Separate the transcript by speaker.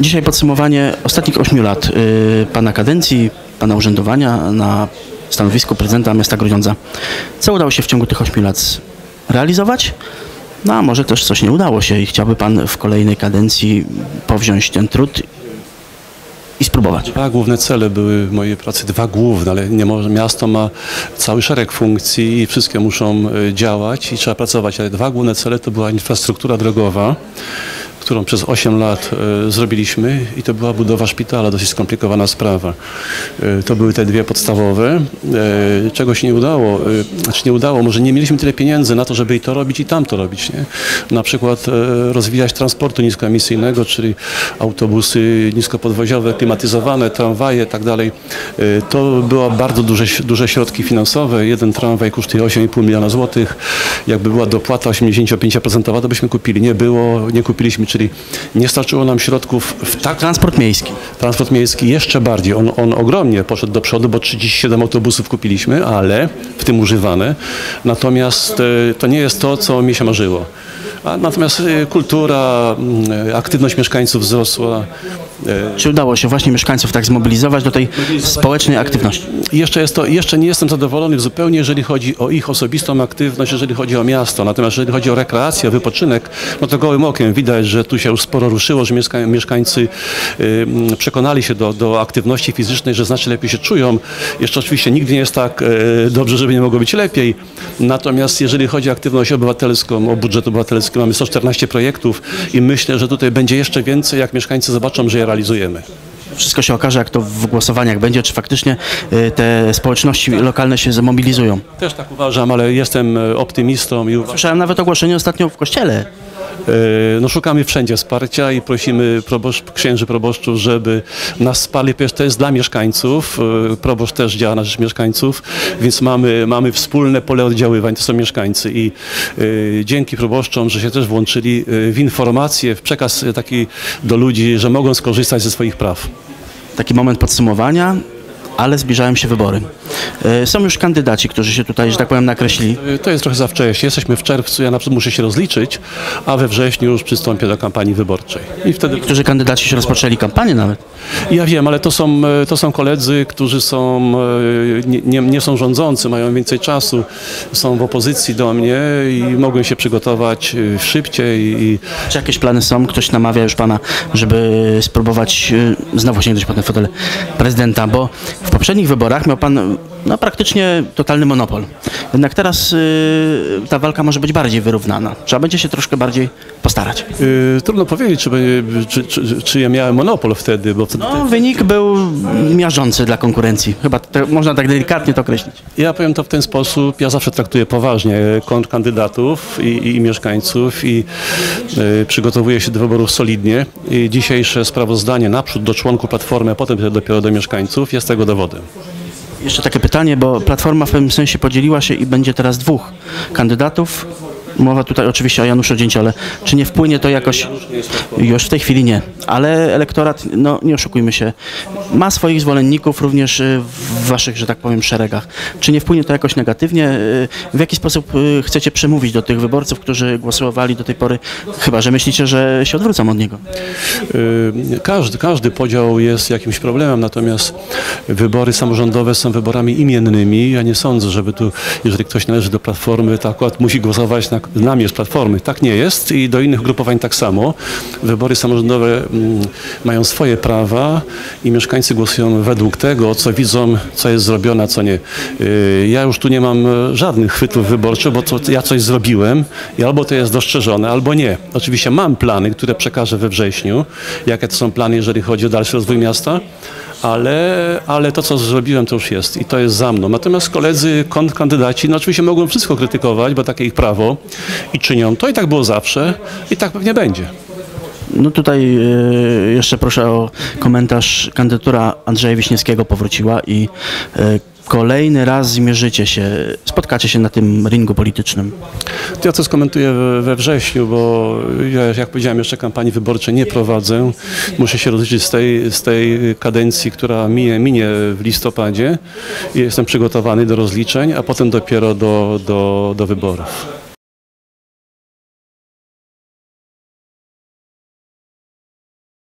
Speaker 1: Dzisiaj podsumowanie ostatnich 8 lat y, Pana kadencji, Pana urzędowania na stanowisku prezydenta miasta Grudziądza. Co udało się w ciągu tych 8 lat realizować? No a może też coś nie udało się i chciałby Pan w kolejnej kadencji powziąć ten trud i spróbować.
Speaker 2: Dwa główne cele były mojej pracy, dwa główne, ale nie może, miasto ma cały szereg funkcji i wszystkie muszą e, działać i trzeba pracować, ale dwa główne cele to była infrastruktura drogowa, którą przez 8 lat e, zrobiliśmy i to była budowa szpitala, dosyć skomplikowana sprawa. E, to były te dwie podstawowe. E, czego się nie udało, znaczy nie udało, może nie mieliśmy tyle pieniędzy na to, żeby i to robić i tamto robić. Nie? Na przykład rozwijać transportu niskoemisyjnego, czyli autobusy niskopodwoziowe, klimatyzowane, tramwaje i tak dalej. To były bardzo duże, duże środki finansowe. Jeden tramwaj kosztuje 8,5 miliona złotych. Jakby była dopłata 85%, to byśmy kupili. Nie było, nie kupiliśmy, czyli nie starczyło nam środków w tak
Speaker 1: Transport miejski.
Speaker 2: Transport miejski jeszcze bardziej. On, on ogromnie poszedł do przodu, bo 37 autobusów kupiliśmy, ale w tym używane. Natomiast e, to nie jest to, co mi się marzyło. A natomiast e, kultura, e, aktywność mieszkańców wzrosła. E,
Speaker 1: Czy udało się właśnie mieszkańców tak zmobilizować do tej społecznej aktywności?
Speaker 2: Jeszcze, jest to, jeszcze nie jestem zadowolony zupełnie, jeżeli chodzi o ich osobistą aktywność, jeżeli chodzi o miasto. Natomiast jeżeli chodzi o rekreację, wypoczynek, no to gołym okiem widać, że tu się już sporo ruszyło, że mieszka, mieszkańcy przekonali się do, do aktywności fizycznej, że znacznie lepiej się czują. Jeszcze oczywiście nigdy nie jest tak y, dobrze, żeby nie mogło być lepiej. Natomiast jeżeli chodzi o aktywność obywatelską, o budżet obywatelski, mamy 114 projektów i myślę, że tutaj będzie jeszcze więcej, jak mieszkańcy zobaczą, że realizujemy.
Speaker 1: Wszystko się okaże, jak to w głosowaniach będzie, czy faktycznie y, te społeczności lokalne się zmobilizują.
Speaker 2: Też tak uważam, ale jestem e, optymistą i uważam,
Speaker 1: Słyszałem nawet ogłoszenie ostatnio w kościele.
Speaker 2: E, No, szukamy wszędzie wsparcia i prosimy proboszcz, księży proboszczów, żeby nas wsparli. Przecież to jest dla mieszkańców. E, Proboszcz też działa na rzecz mieszkańców, więc mamy, mamy wspólne pole oddziaływań, to są mieszkańcy. I e, dzięki proboszczom, że się też włączyli w informacje, w przekaz taki do ludzi, że mogą skorzystać ze swoich praw.
Speaker 1: Taki moment podsumowania, ale zbliżają się wybory. Y, Są już kandydaci, którzy się tutaj, że tak powiem, nakreślili.
Speaker 2: E, To jest trochę za wcześnie. Jesteśmy w czerwcu, ja na przykład muszę się rozliczyć, a we wrześniu już przystąpię do kampanii wyborczej. I wtedy
Speaker 1: Niektórzy kandydaci się rozpoczęli kampanię nawet.
Speaker 2: Ja wiem, ale to są, e, to są koledzy, którzy są, e, nie, nie, nie są rządzący, mają więcej czasu, są w opozycji do mnie i mogą się przygotować e, szybciej i
Speaker 1: Czy jakieś plany są? Ktoś namawia już pana, żeby spróbować znowu sięgnąć po ten fotel prezydenta, bo poprzednich wyborach miał pan no, praktycznie totalny monopol. Jednak teraz y, ta walka może być bardziej wyrównana. Trzeba będzie się troszkę bardziej postarać.
Speaker 2: y, trudno powiedzieć, czy, czy, czy, czy ja miałem monopol wtedy, bo wtedy
Speaker 1: No, wynik był miażdżący dla konkurencji. Chyba to, można tak delikatnie to określić.
Speaker 2: Ja powiem to w ten sposób, ja zawsze traktuję poważnie kontrkandydatów i, i mieszkańców i y, przygotowuję się do wyborów solidnie. I dzisiejsze sprawozdanie naprzód do członków Platformy, a potem dopiero do mieszkańców jest tego dowodem.
Speaker 1: Jeszcze takie pytanie, bo Platforma w pewnym sensie podzieliła się i będzie teraz dwóch kandydatów. Mowa tutaj oczywiście o Januszu Dzięciole. Czy nie wpłynie to jakoś... Już w tej chwili nie, ale elektorat, no nie oszukujmy się, ma swoich zwolenników również y, w waszych, że tak powiem, szeregach. Czy nie wpłynie to jakoś negatywnie? Y, W jaki sposób y, chcecie przemówić do tych wyborców, którzy głosowali do tej pory, chyba że myślicie, że się odwrócą od niego?
Speaker 2: Każdy, każdy podział jest jakimś problemem, natomiast wybory samorządowe są wyborami imiennymi. Ja nie sądzę, żeby tu, jeżeli ktoś należy do Platformy, to akurat musi głosować na, na mnie z Platformy. Tak nie jest i do innych grupowań tak samo. Wybory samorządowe mm, mają swoje prawa i mieszkańcy głosują według tego, co widzą, co jest zrobione, a co nie. Y, Ja już tu nie mam e, żadnych chwytów wyborczych, bo to ja coś zrobiłem i albo to jest dostrzeżone, albo nie. Oczywiście mam plany, które przekażę we wrześniu, jakie to są plany, jeżeli chodzi o dalszy rozwój miasta, ale, ale to, co zrobiłem, to już jest i to jest za mną. Natomiast koledzy, kontrkandydaci, no oczywiście mogą wszystko krytykować, bo takie ich prawo i czynią to i tak było zawsze i tak pewnie będzie.
Speaker 1: No tutaj y, jeszcze proszę o komentarz. Kandydatura Andrzeja Wiśniewskiego powróciła i y, kolejny raz zmierzycie się, spotkacie się na tym ringu politycznym.
Speaker 2: Ja to skomentuję we, wrześniu, bo ja, jak powiedziałem, jeszcze kampanii wyborczej nie prowadzę. Muszę się rozliczyć z tej, z tej kadencji, która minie, minie w listopadzie. I Jestem przygotowany do rozliczeń, a potem dopiero do, do, do wyborów.